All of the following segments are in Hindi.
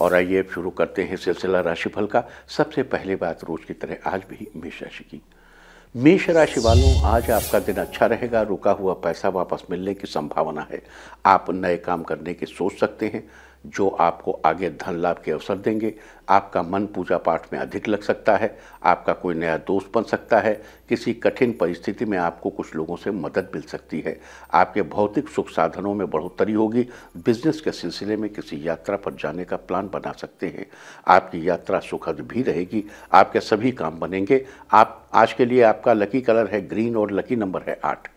और आइए शुरू करते हैं सिलसिला राशिफल का। सबसे पहले बात रोज की तरह आज भी मेष राशि की। मेष राशि वालों, आज आपका दिन अच्छा रहेगा, रुका हुआ पैसा वापस मिलने की संभावना है। आप नए काम करने की सोच सकते हैं। जो आपको आगे धन लाभ के अवसर देंगे। आपका मन पूजा पाठ में अधिक लग सकता है, आपका कोई नया दोस्त बन सकता है, किसी कठिन परिस्थिति में आपको कुछ लोगों से मदद मिल सकती है। आपके भौतिक सुख साधनों में बढ़ोतरी होगी। बिज़नेस के सिलसिले में किसी यात्रा पर जाने का प्लान बना सकते हैं। आपकी यात्रा सुखद भी रहेगी। आपके सभी काम बनेंगे। आप, आज के लिए आपका लकी कलर है ग्रीन और लकी नंबर है आठ।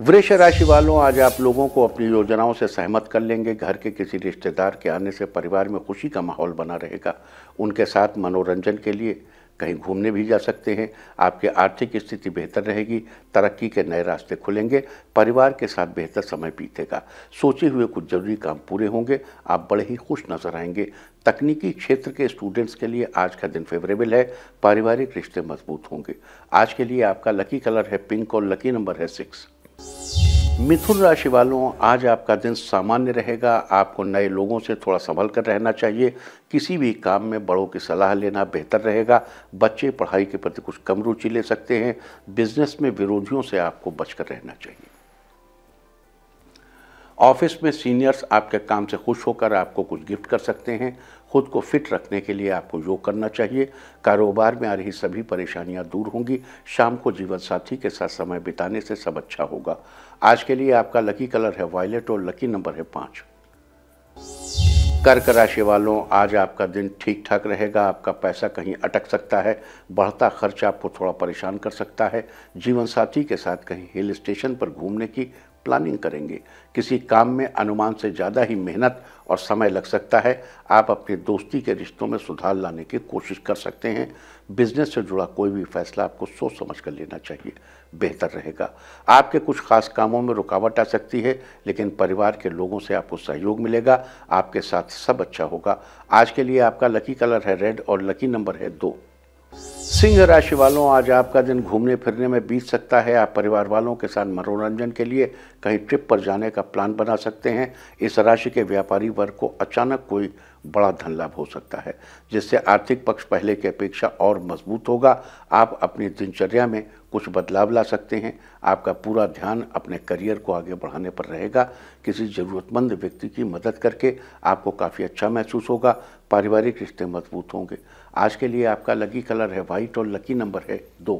वृक्ष राशि वालों, आज आप लोगों को अपनी योजनाओं से सहमत कर लेंगे। घर के किसी रिश्तेदार के आने से परिवार में खुशी का माहौल बना रहेगा। उनके साथ मनोरंजन के लिए कहीं घूमने भी जा सकते हैं। आपकी आर्थिक स्थिति बेहतर रहेगी, तरक्की के नए रास्ते खुलेंगे, परिवार के साथ बेहतर समय बीतेगा। सोचे हुए कुछ ज़रूरी काम पूरे होंगे, आप बड़े ही खुश नज़र आएँगे। तकनीकी क्षेत्र के स्टूडेंट्स के लिए आज का दिन फेवरेबल है, पारिवारिक रिश्ते मज़बूत होंगे। आज के लिए आपका लकी कलर है पिंक और लकी नंबर है सिक्स मिथुन राशि वालों, आज आपका दिन सामान्य रहेगा। आपको नए लोगों से थोड़ा संभल कर रहना चाहिए। किसी भी काम में बड़ों की सलाह लेना बेहतर रहेगा। बच्चे पढ़ाई के प्रति कुछ कम रुचि ले सकते हैं। बिज़नेस में विरोधियों से आपको बचकर रहना चाहिए। ऑफ़िस में सीनियर्स आपके काम से खुश होकर आपको कुछ गिफ्ट कर सकते हैं। खुद को फिट रखने के लिए आपको योग करना चाहिए। कारोबार में आ रही सभी परेशानियाँ दूर होंगी। शाम को जीवन साथी के साथ समय बिताने से सब अच्छा होगा। आज के लिए आपका लकी कलर है वायलेट और लकी नंबर है पाँच। कर्क राशि वालों, आज आपका दिन ठीक ठाक रहेगा। आपका पैसा कहीं अटक सकता है। बढ़ता खर्च आपको थोड़ा परेशान कर सकता है। जीवन साथी के साथ कहीं हिल स्टेशन पर घूमने की प्लानिंग करेंगे। किसी काम में अनुमान से ज़्यादा ही मेहनत और समय लग सकता है। आप अपने दोस्ती के रिश्तों में सुधार लाने की कोशिश कर सकते हैं। बिज़नेस से जुड़ा कोई भी फैसला आपको सोच समझ कर लेना चाहिए। बेहतर रहेगा। आपके कुछ खास कामों में रुकावट आ सकती है, लेकिन परिवार के लोगों से आपको सहयोग मिलेगा। आपके साथ सब अच्छा होगा। आज के लिए आपका लकी कलर है रेड और लकी नंबर है दो। सिंह राशि वालों आज आपका दिन घूमने फिरने में बीत सकता है। आप परिवार वालों के साथ मनोरंजन के लिए कहीं ट्रिप पर जाने का प्लान बना सकते हैं। इस राशि के व्यापारी वर्ग को अचानक कोई बड़ा धन लाभ हो सकता है, जिससे आर्थिक पक्ष पहले की अपेक्षा और मज़बूत होगा। आप अपनी दिनचर्या में कुछ बदलाव ला सकते हैं। आपका पूरा ध्यान अपने करियर को आगे बढ़ाने पर रहेगा। किसी ज़रूरतमंद व्यक्ति की मदद करके आपको काफ़ी अच्छा महसूस होगा। पारिवारिक रिश्ते मज़बूत होंगे। आज के लिए आपका लकी कलर है वाइट और लकी नंबर है दो।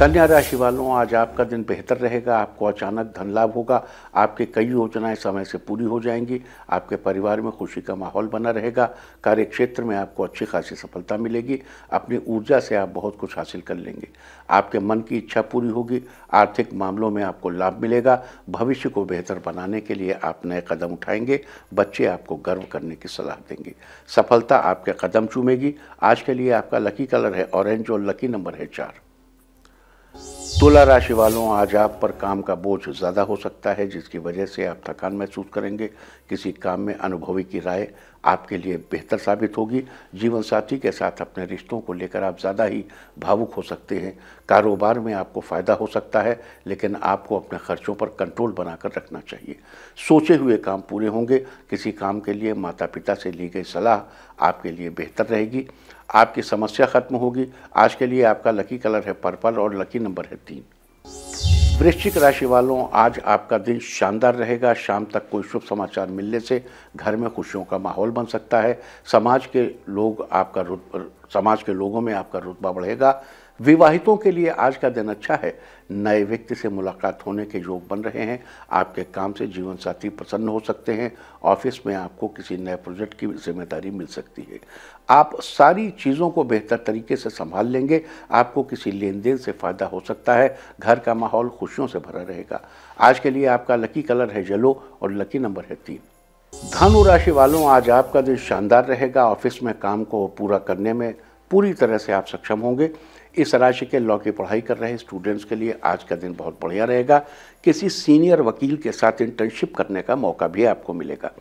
कन्या राशि वालों, आज आपका दिन बेहतर रहेगा, आपको अचानक धन लाभ होगा, आपकी कई योजनाएँ समय से पूरी हो जाएँगी, आपके परिवार में खुशी का माहौल बना रहेगा कार्य क्षेत्र में आपको अच्छी खासी सफलता मिलेगी, अपनी ऊर्जा से आप बहुत कुछ हासिल कर लेंगे। आपके मन की इच्छा पूरी होगी, आर्थिक मामलों में आपको लाभ मिलेगा, भविष्य को बेहतर बनाने के लिए आप नए कदम उठाएँगे, बच्चे आपको गर्व करने की सलाह देंगे। सफलता आपके कदम चूमेगी, आज के लिए आपका लकी कलर है ऑरेंज और लकी नंबर है चार। Bye. तुला राशि वालों, आज आप पर काम का बोझ ज़्यादा हो सकता है, जिसकी वजह से आप थकान महसूस करेंगे। किसी काम में अनुभवी की राय आपके लिए बेहतर साबित होगी। जीवन साथी के साथ अपने रिश्तों को लेकर आप ज़्यादा ही भावुक हो सकते हैं। कारोबार में आपको फ़ायदा हो सकता है, लेकिन आपको अपने खर्चों पर कंट्रोल बनाकर रखना चाहिए। सोचे हुए काम पूरे होंगे। किसी काम के लिए माता पिता से ली गई सलाह आपके लिए बेहतर रहेगी। आपकी समस्या खत्म होगी। आज के लिए आपका लकी कलर है पर्पल और लकी नंबर है तीन वृश्चिक राशि वालों, आज आपका दिन शानदार रहेगा। शाम तक कोई शुभ समाचार मिलने से घर में खुशियों का माहौल बन सकता है। समाज के लोग आपका समाज के लोगों में आपका रुतबा बढ़ेगा। विवाहितों के लिए आज का दिन अच्छा है। नए व्यक्ति से मुलाकात होने के योग बन रहे हैं। आपके काम से जीवन साथी प्रसन्न हो सकते हैं। ऑफ़िस में आपको किसी नए प्रोजेक्ट की ज़िम्मेदारी मिल सकती है। आप सारी चीज़ों को बेहतर तरीके से संभाल लेंगे। आपको किसी लेन देन से फ़ायदा हो सकता है। घर का माहौल खुशियों से भरा रहेगा। आज के लिए आपका लकी कलर है येलो और लकी नंबर है तीन। धनु राशि वालों आज आपका दिन शानदार रहेगा। ऑफ़िस में काम को पूरा करने में पूरी तरह से आप सक्षम होंगे। इस राशि के लॉ की पढ़ाई कर रहे स्टूडेंट्स के लिए आज का दिन बहुत बढ़िया रहेगा। किसी सीनियर वकील के साथ इंटर्नशिप करने का मौका भी आपको मिलेगा।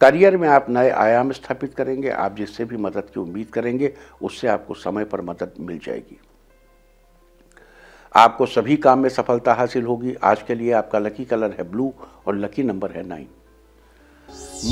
करियर में आप नए आयाम स्थापित करेंगे, आप जिससे भी मदद की उम्मीद करेंगे, उससे आपको समय पर मदद मिल जाएगी। आपको सभी काम में सफलता हासिल होगी। आज के लिए आपका लकी कलर है ब्लू और लकी नंबर है नाइन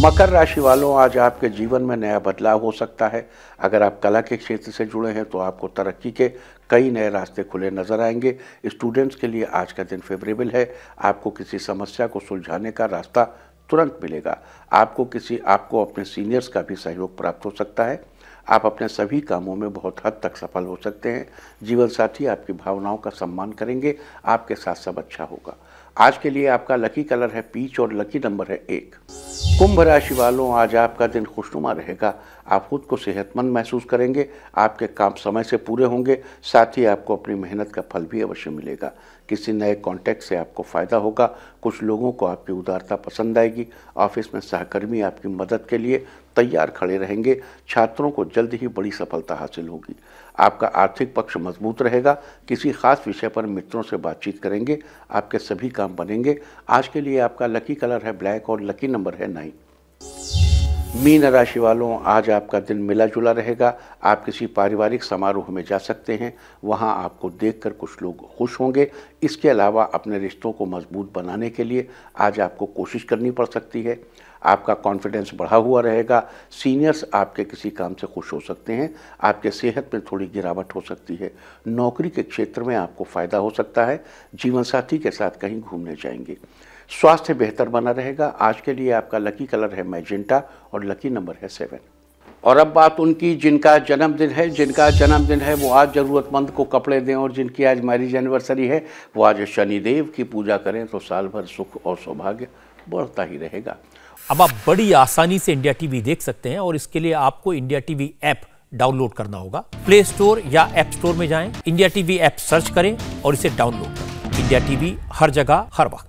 मकर राशि वालों, आज आपके जीवन में नया बदलाव हो सकता है। अगर आप कला के क्षेत्र से जुड़े हैं तो आपको तरक्की के कई नए रास्ते खुले नज़र आएँगे। स्टूडेंट्स के लिए आज का दिन फेवरेबल है। आपको किसी समस्या को सुलझाने का रास्ता तुरंत मिलेगा। आपको किसी, आपको अपने सीनियर्स का भी सहयोग प्राप्त हो सकता है। आप अपने सभी कामों में बहुत हद तक सफल हो सकते हैं। जीवन साथी आपकी भावनाओं का सम्मान करेंगे। आपके साथ सब अच्छा होगा। आज के लिए आपका लकी कलर है पीच और लकी नंबर है एक। कुंभ राशि वालों, आज आपका दिन खुशनुमा रहेगा। आप खुद को सेहतमंद महसूस करेंगे, आपके काम समय से पूरे होंगे, साथ ही आपको अपनी मेहनत का फल भी अवश्य मिलेगा। किसी नए कॉन्टैक्ट से आपको फ़ायदा होगा, कुछ लोगों को आपकी उदारता पसंद आएगी। ऑफ़िस में सहकर्मी आपकी मदद के लिए तैयार खड़े रहेंगे, छात्रों को जल्द ही बड़ी सफलता हासिल होगी। आपका आर्थिक पक्ष मज़बूत रहेगा। किसी खास विषय पर मित्रों से बातचीत करेंगे। आपके सभी काम बनेंगे। आज के लिए आपका लकी कलर है ब्लैक और लकी नंबर है नाइन मीन राशि वालों, आज आपका दिन मिला जुला रहेगा। आप किसी पारिवारिक समारोह में जा सकते हैं। वहाँ आपको देखकर कुछ लोग खुश होंगे। इसके अलावा अपने रिश्तों को मज़बूत बनाने के लिए आज आपको कोशिश करनी पड़ सकती है। आपका कॉन्फिडेंस बढ़ा हुआ रहेगा। सीनियर्स आपके किसी काम से खुश हो सकते हैं। आपके सेहत में थोड़ी गिरावट हो सकती है। नौकरी के क्षेत्र में आपको फ़ायदा हो सकता है। जीवन साथी के साथ कहीं घूमने जाएँगे। स्वास्थ्य बेहतर बना रहेगा। आज के लिए आपका लकी कलर है मैजेंटा और लकी नंबर है सेवन और अब बात उनकी, जिनका जन्मदिन है, जिनका जन्मदिन है, वो आज ज़रूरतमंद को कपड़े दें और जिनकी आज मैरिज एनिवर्सरी है, वो आज शनिदेव की पूजा करें तो साल भर सुख और सौभाग्य बढ़ता ही रहेगा। अब आप बड़ी आसानी से इंडिया टीवी देख सकते हैं और इसके लिए आपको इंडिया टीवी ऐप डाउनलोड करना होगा। प्ले स्टोर या एप स्टोर में जाएँ, इंडिया टीवी ऐप सर्च करें और इसे डाउनलोड करें। इंडिया टीवी हर जगह, हर वक्त।